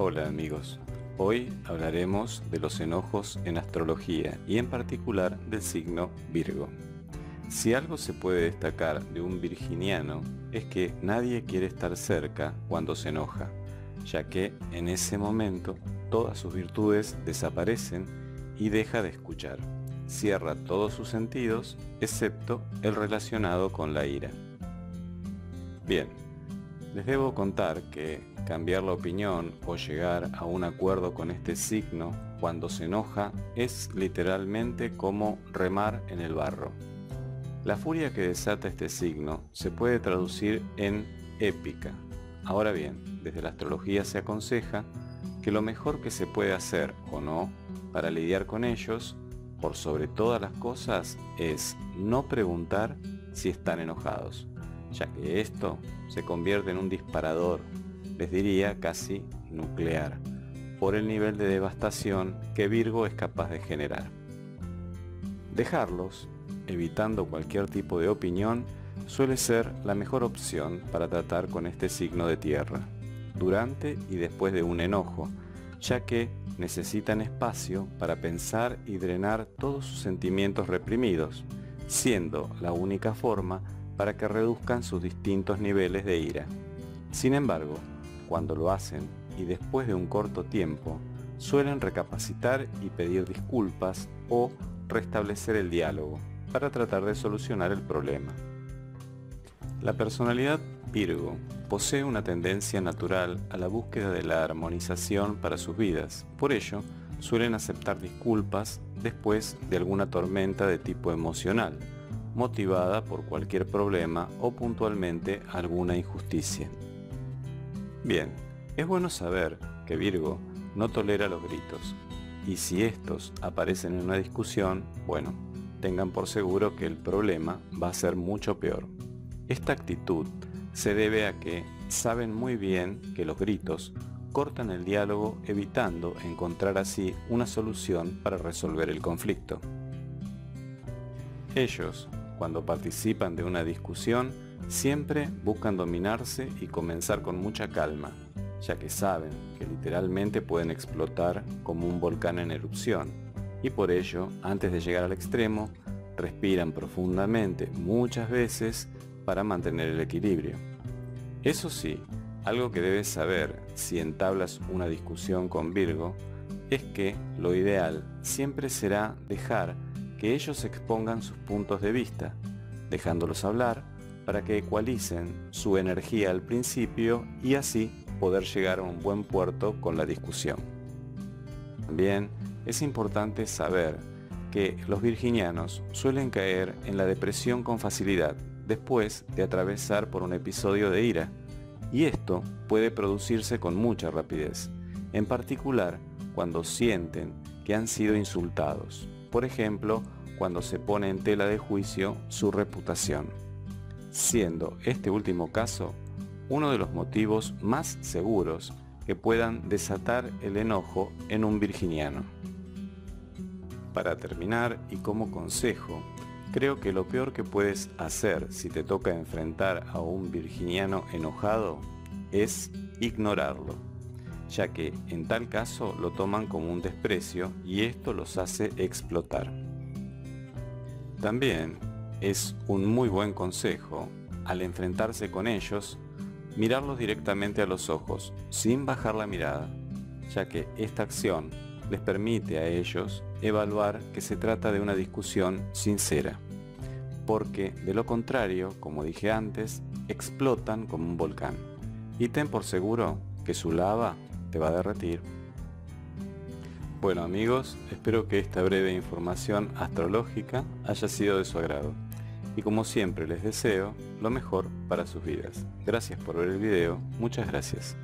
Hola amigos, hoy hablaremos de los enojos en astrología y en particular del signo Virgo. Si algo se puede destacar de un virginiano es que nadie quiere estar cerca cuando se enoja, ya que en ese momento todas sus virtudes desaparecen y deja de escuchar. Cierra todos sus sentidos excepto el relacionado con la ira. Bien, les debo contar que cambiar la opinión o llegar a un acuerdo con este signo cuando se enoja es literalmente como remar en el barro. La furia que desata este signo se puede traducir en épica. Ahora bien, desde la astrología se aconseja que lo mejor que se puede hacer o no para lidiar con ellos, por sobre todas las cosas, es no preguntar si están enojados ya que esto se convierte en un disparador, les diría casi nuclear, por el nivel de devastación que Virgo es capaz de generar. Dejarlos, evitando cualquier tipo de opinión, suele ser la mejor opción para tratar con este signo de tierra, durante y después de un enojo, ya que necesitan espacio para pensar y drenar todos sus sentimientos reprimidos, siendo la única forma para que reduzcan sus distintos niveles de ira. Sin embargo, cuando lo hacen y después de un corto tiempo, suelen recapacitar y pedir disculpas o restablecer el diálogo para tratar de solucionar el problema. La personalidad Virgo posee una tendencia natural a la búsqueda de la armonización para sus vidas. Por ello, suelen aceptar disculpas después de alguna tormenta de tipo emocional, motivada por cualquier problema o puntualmente alguna injusticia. Bien, es bueno saber que Virgo no tolera los gritos, y si estos aparecen en una discusión, bueno, tengan por seguro que el problema va a ser mucho peor. Esta actitud se debe a que saben muy bien que los gritos cortan el diálogo evitando encontrar así una solución para resolver el conflicto. Ellos cuando participan de una discusión, siempre buscan dominarse y comenzar con mucha calma, ya que saben que literalmente pueden explotar como un volcán en erupción, y por ello, antes de llegar al extremo, respiran profundamente muchas veces para mantener el equilibrio. Eso sí, algo que debes saber si entablas una discusión con Virgo es que lo ideal siempre será dejar que ellos expongan sus puntos de vista, dejándolos hablar para que ecualicen su energía al principio y así poder llegar a un buen puerto con la discusión. También es importante saber que los virginianos suelen caer en la depresión con facilidad después de atravesar por un episodio de ira, y esto puede producirse con mucha rapidez, en particular cuando sienten que han sido insultados por ejemplo, cuando se pone en tela de juicio su reputación, siendo este último caso uno de los motivos más seguros que puedan desatar el enojo en un virginiano. Para terminar y como consejo, creo que lo peor que puedes hacer si te toca enfrentar a un virginiano enojado es ignorarlo ya que en tal caso lo toman como un desprecio y esto los hace explotar. También es un muy buen consejo, al enfrentarse con ellos, mirarlos directamente a los ojos, sin bajar la mirada, ya que esta acción les permite a ellos evaluar que se trata de una discusión sincera, porque de lo contrario, como dije antes, explotan como un volcán. Y ten por seguro que su lava te va a derretir. Bueno amigos, espero que esta breve información astrológica haya sido de su agrado. Y como siempre les deseo lo mejor para sus vidas. Gracias por ver el video, muchas gracias.